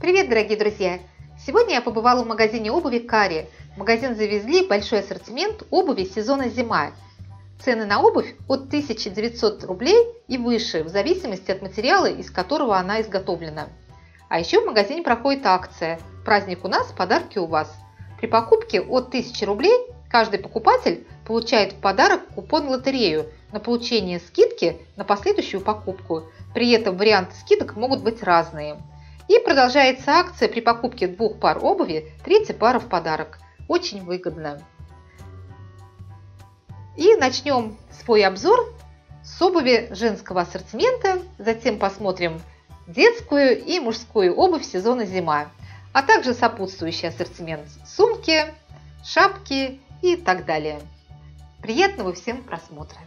Привет, дорогие друзья! Сегодня я побывала в магазине обуви Кари. В магазин завезли большой ассортимент обуви сезона зима. Цены на обувь от 1900 рублей и выше, в зависимости от материала, из которого она изготовлена. А еще в магазине проходит акция «Праздник у нас, подарки у вас». При покупке от 1000 рублей каждый покупатель получает в подарок купон лотерею на получение скидки на последующую покупку. При этом варианты скидок могут быть разные. И продолжается акция при покупке двух пар обуви, третья пара в подарок. Очень выгодно. И начнем свой обзор с обуви женского ассортимента, затем посмотрим детскую и мужскую обувь сезона зима, а также сопутствующий ассортимент сумки, шапки и так далее. Приятного всем просмотра!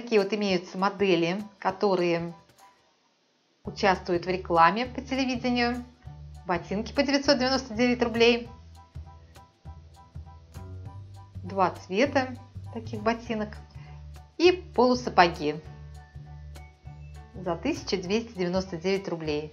Такие вот имеются модели, которые участвуют в рекламе по телевидению. Ботинки по 999 рублей. Два цвета таких ботинок. И полусапоги за 1299 рублей.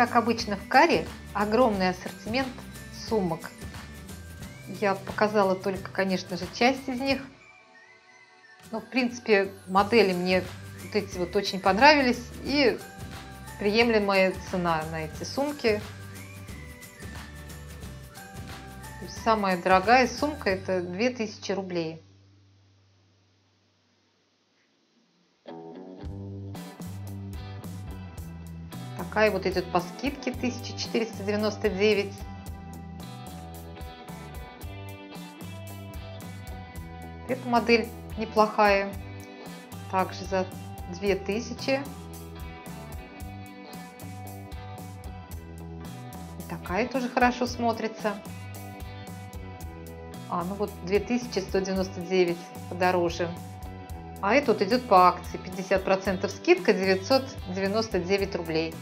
Как обычно в Каре, огромный ассортимент сумок. Я показала только, конечно же, часть из них. Но, в принципе, модели мне вот эти вот очень понравились. И приемлемая цена на эти сумки. Самая дорогая сумка это 2000 рублей. Такая вот идет по скидке 1499. Эта модель неплохая. Также за 2000. И такая тоже хорошо смотрится. А, ну вот 2199 подороже. А это вот идет по акции 50% скидка 999 рублей.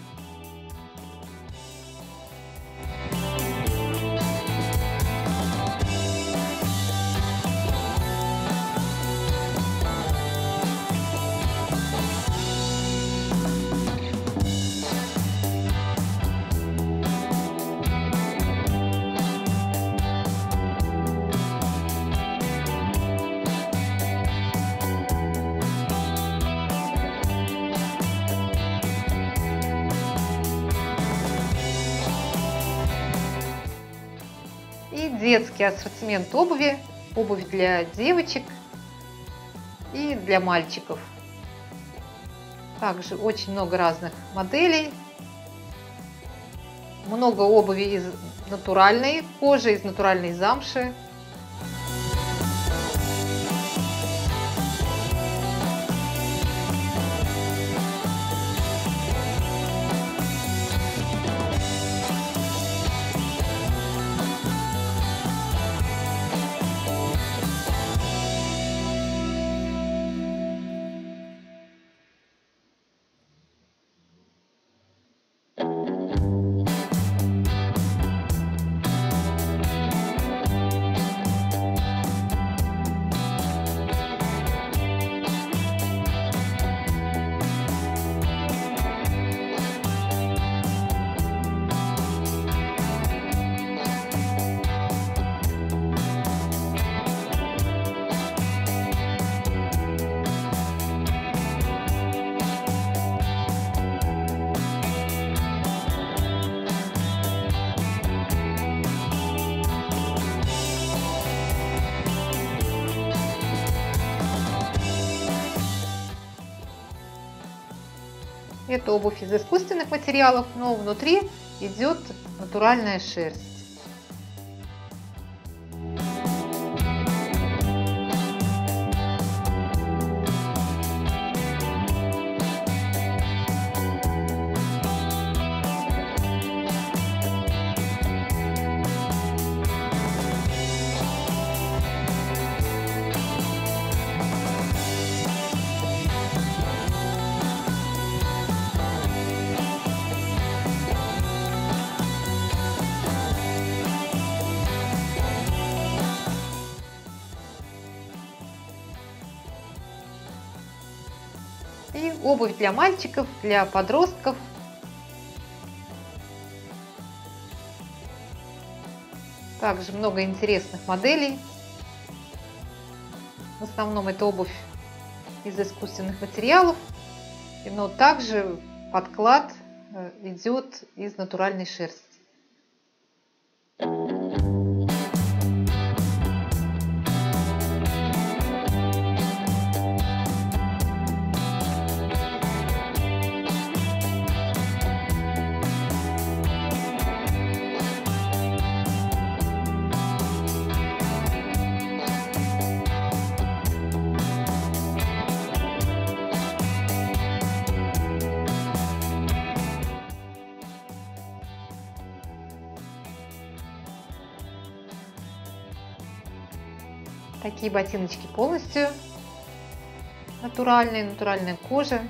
Детский ассортимент обуви, обувь для девочек и для мальчиков. Также очень много разных моделей. Много обуви из натуральной кожи, из натуральной замши. Это обувь из искусственных материалов, но внутри идет натуральная шерсть. Обувь для мальчиков, для подростков. Также много интересных моделей. В основном это обувь из искусственных материалов. Но также подклад э, идет из натуральной шерсти. Такие ботиночки полностью натуральные, натуральная кожа.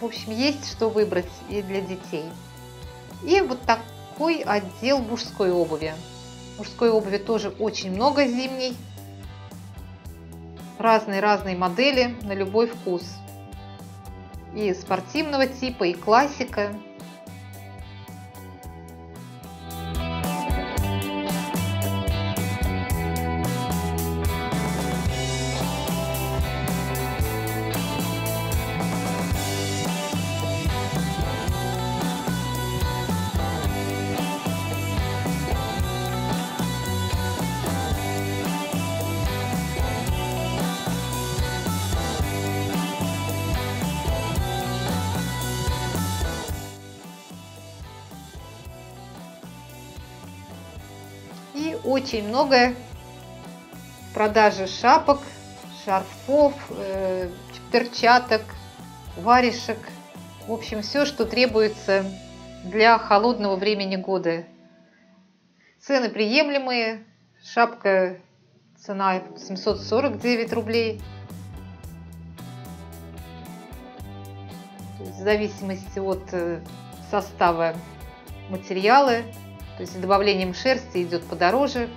В общем, есть что выбрать и для детей. И вот такой отдел мужской обуви. Мужской обуви тоже очень много зимней. Разные-разные модели на любой вкус. И спортивного типа, и классика. Очень много продажи шапок, шарфов, э, перчаток, варежек. В общем, все, что требуется для холодного времени года. Цены приемлемые. Шапка цена 749 рублей. В зависимости от э, состава материала, то есть с добавлением шерсти идет подороже,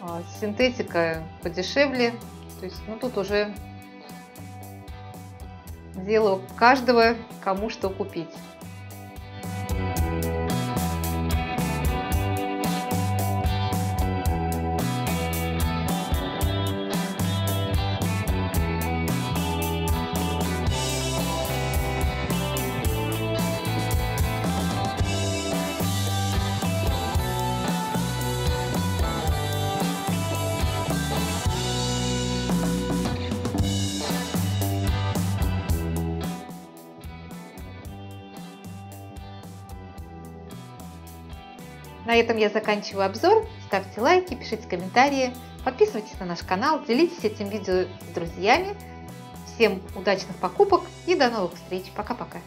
а синтетика подешевле. То есть, ну тут уже дело каждого, кому что купить. На этом я заканчиваю обзор. Ставьте лайки, пишите комментарии, подписывайтесь на наш канал, делитесь этим видео с друзьями. Всем удачных покупок и до новых встреч. Пока-пока.